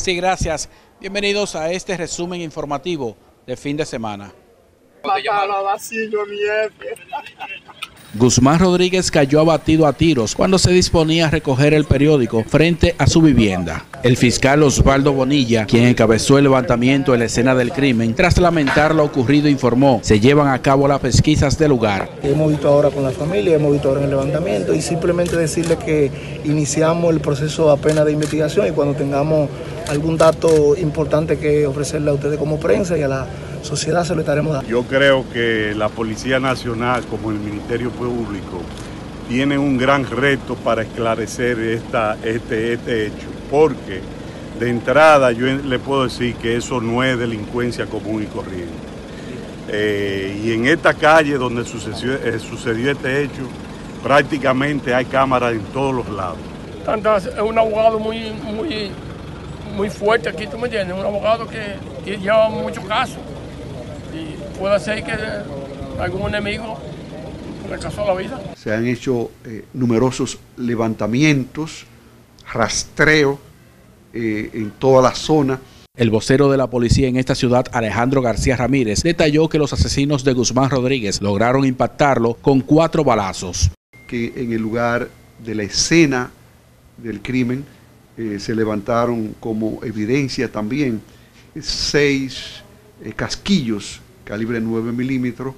Sí, gracias. Bienvenidos a este resumen informativo de fin de semana. Guzmán Rodríguez cayó abatido a tiros cuando se disponía a recoger el periódico frente a su vivienda. El fiscal Osvaldo Bonilla, quien encabezó el levantamiento en la escena del crimen, tras lamentar lo ocurrido, informó, se llevan a cabo las pesquisas del lugar. Hemos visto ahora con la familia, hemos visto ahora en el levantamiento y simplemente decirle que iniciamos el proceso apenas de investigación y cuando tengamos algún dato importante que ofrecerle a ustedes como prensa y a la sociedad se lo estaremos dando. Yo creo que la Policía Nacional como el Ministerio Público tienen un gran reto para esclarecer esta, este, este hecho, porque de entrada yo le puedo decir que eso no es delincuencia común y corriente. Eh, y en esta calle donde sucedió, eh, sucedió este hecho, prácticamente hay cámaras en todos los lados. Es un abogado muy, muy, muy fuerte aquí, tú me entiendes, un abogado que, que lleva muchos casos y puede ser que algún enemigo le casó la vida. Se han hecho eh, numerosos levantamientos, rastreo eh, en toda la zona. El vocero de la policía en esta ciudad, Alejandro García Ramírez, detalló que los asesinos de Guzmán Rodríguez lograron impactarlo con cuatro balazos. Que en el lugar de la escena del crimen eh, se levantaron como evidencia también seis eh, casquillos calibre 9 milímetros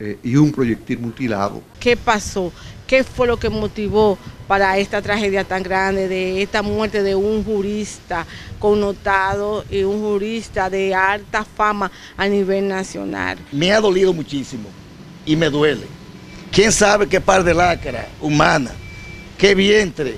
eh, y un proyectil mutilado. ¿Qué pasó? ¿Qué fue lo que motivó para esta tragedia tan grande, de esta muerte de un jurista connotado y un jurista de alta fama a nivel nacional? Me ha dolido muchísimo y me duele. ¿Quién sabe qué par de lacra humana, qué vientre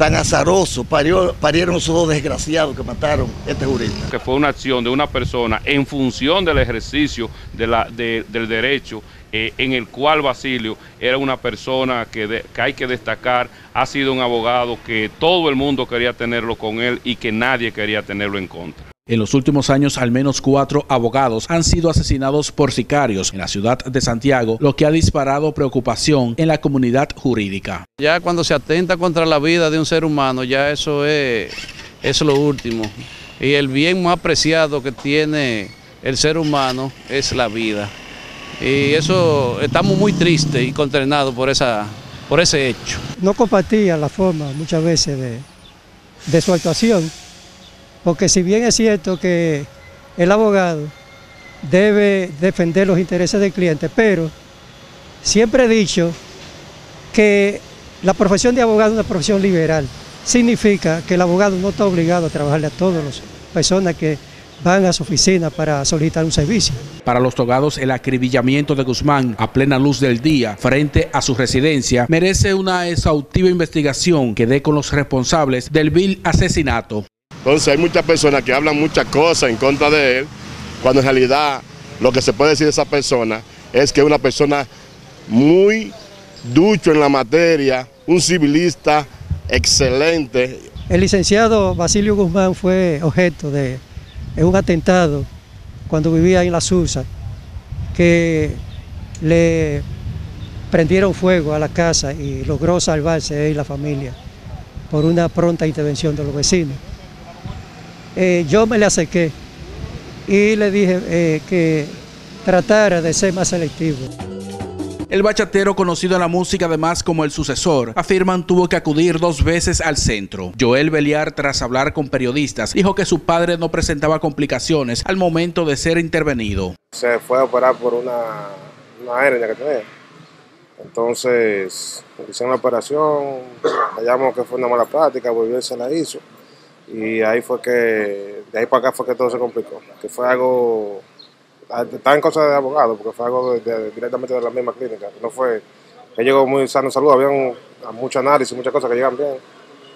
tan azaroso parieron esos dos desgraciados que mataron este jurista. Que fue una acción de una persona en función del ejercicio del derecho eh, en el cual Basilio era una persona que, que hay que destacar, ha sido un abogado que todo el mundo quería tenerlo con él y que nadie quería tenerlo en contra. En los últimos años, al menos cuatro abogados han sido asesinados por sicarios en la ciudad de Santiago, lo que ha disparado preocupación en la comunidad jurídica. Ya cuando se atenta contra la vida de un ser humano, ya eso es, es lo último. Y el bien más preciado que tiene el ser humano es la vida. Y eso estamos muy tristes y consternados por, esa, por ese hecho. No compartía la forma muchas veces de, de su actuación porque si bien es cierto que el abogado debe defender los intereses del cliente, pero siempre he dicho que la profesión de abogado es una profesión liberal. Significa que el abogado no está obligado a trabajarle a todas las personas que van a su oficina para solicitar un servicio. Para los togados, el acribillamiento de Guzmán a plena luz del día frente a su residencia merece una exhaustiva investigación que dé con los responsables del vil asesinato. Entonces hay muchas personas que hablan muchas cosas en contra de él, cuando en realidad lo que se puede decir de esa persona es que es una persona muy ducho en la materia, un civilista excelente. El licenciado Basilio Guzmán fue objeto de un atentado cuando vivía en la Sursa, que le prendieron fuego a la casa y logró salvarse él y la familia por una pronta intervención de los vecinos. Eh, yo me le acerqué y le dije eh, que tratara de ser más selectivo. El bachatero, conocido en la música además como el sucesor, afirman tuvo que acudir dos veces al centro. Joel Beliar, tras hablar con periodistas, dijo que su padre no presentaba complicaciones al momento de ser intervenido. Se fue a operar por una, una hernia que tenía. Entonces, hicieron la operación, hallamos que fue una mala práctica, volvió y se la hizo. Y ahí fue que, de ahí para acá fue que todo se complicó, que fue algo, estaba en cosas de abogado, porque fue algo directamente de la misma clínica, no fue, él llegó muy sano salud, había mucho análisis, muchas cosas que llegan bien,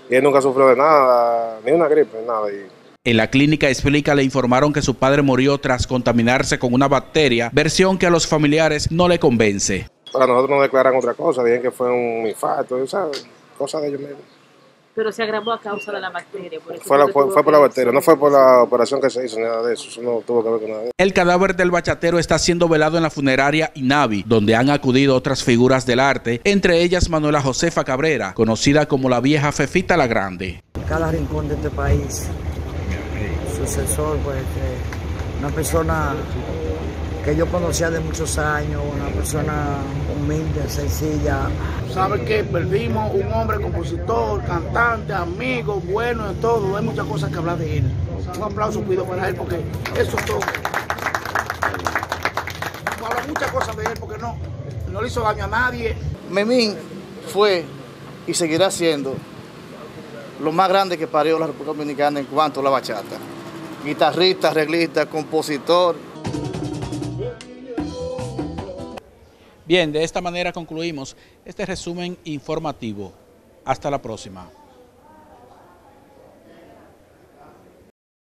y él nunca sufrió de nada, ni una gripe, nada. Y, en la clínica explica le informaron que su padre murió tras contaminarse con una bacteria, versión que a los familiares no le convence. Para nosotros nos declaran otra cosa, dicen que fue un infarto, ¿sabes? Cosas de ellos mismos pero se agravó a causa de la bacteria. Por fue, por la bacteria, no fue por la operación que se hizo, nada de eso, eso no tuvo que ver con nada. El cadáver del bachatero está siendo velado en la funeraria Inavi, donde han acudido otras figuras del arte, entre ellas Manuela Josefa Cabrera, conocida como la vieja Fefita la Grande. En cada rincón de este país sucesor, pues que una persona que yo conocía de muchos años, una persona humilde, sencilla. Sabe que perdimos un hombre compositor, cantante, amigo, bueno de todo. Hay muchas cosas que hablar de él. Un aplauso pido para él porque eso es todo. Habla muchas cosas de él porque no, no le hizo daño a nadie. Memín fue y seguirá siendo lo más grande que parió la República Dominicana en cuanto a la bachata. Guitarrista, arreglista, compositor. Bien, de esta manera concluimos este resumen informativo. Hasta la próxima.